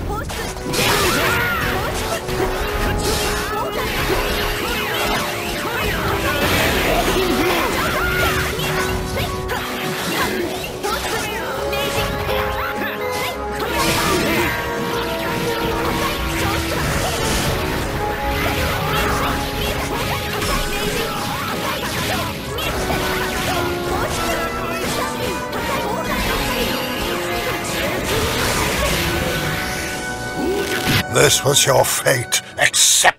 Push. This was your fate. Accept